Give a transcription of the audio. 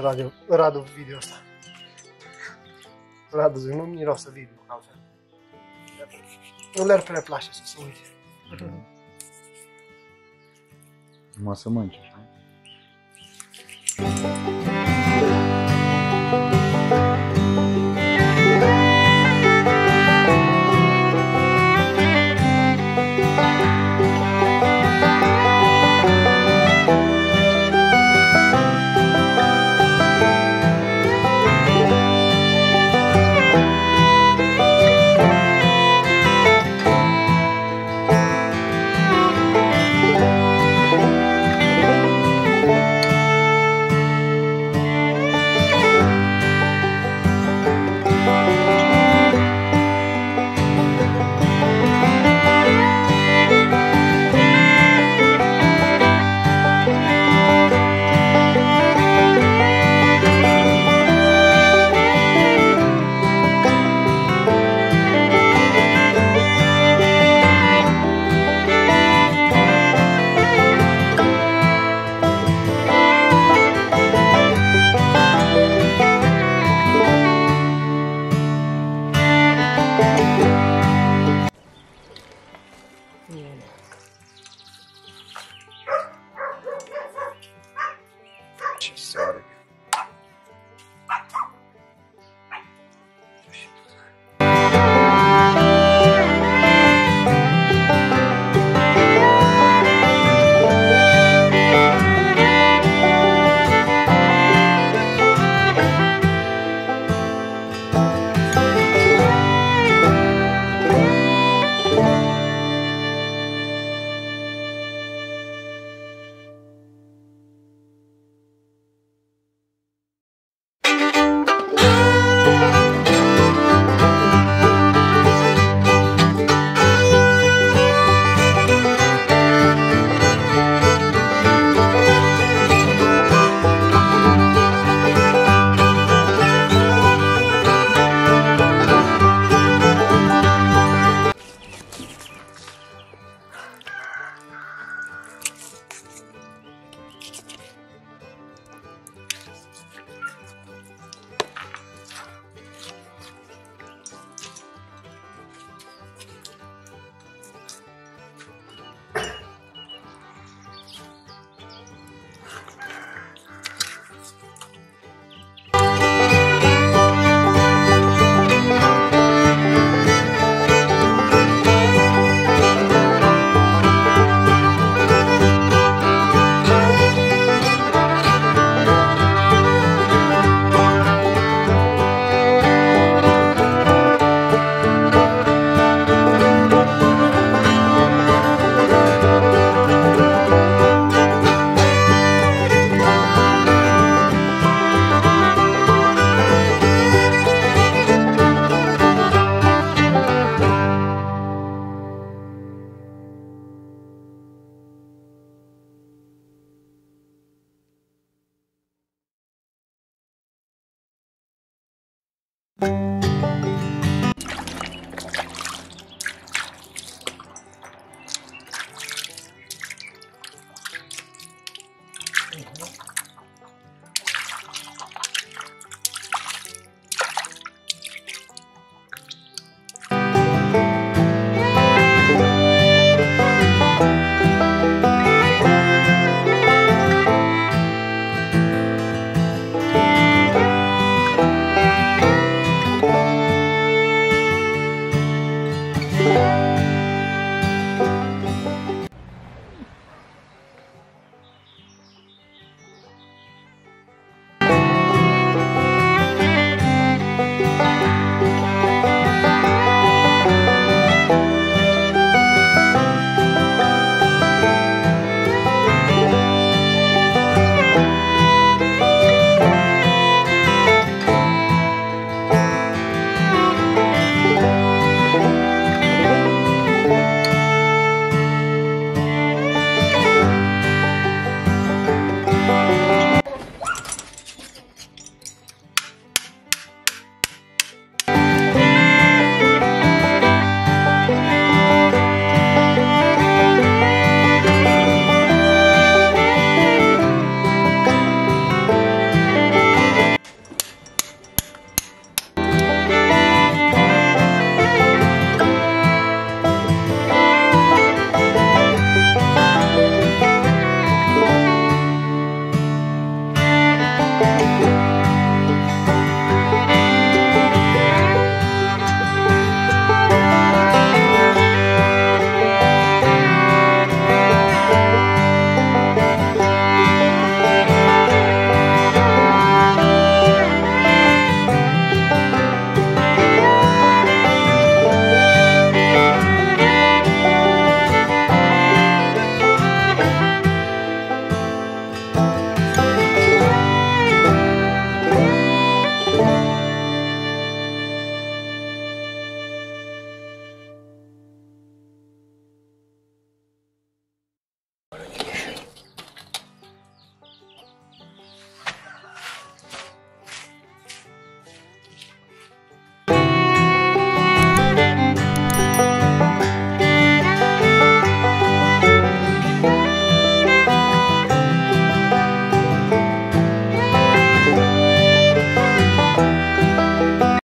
miroase radio, Radu video ăsta. Radu zic, nu miroase video, ca altfel. Nu le-ar prea place să se uite. Mm. Numai să mănânci, așa.